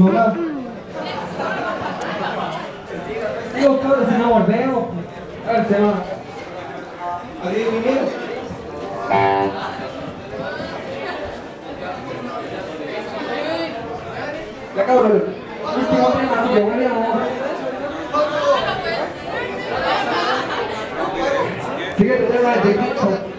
llorar. Digo, claro, si no volvemos, a ver, se va. Adiós, Ya cabrón, último tema, si volvíamos. Siguiente tema de Pixar.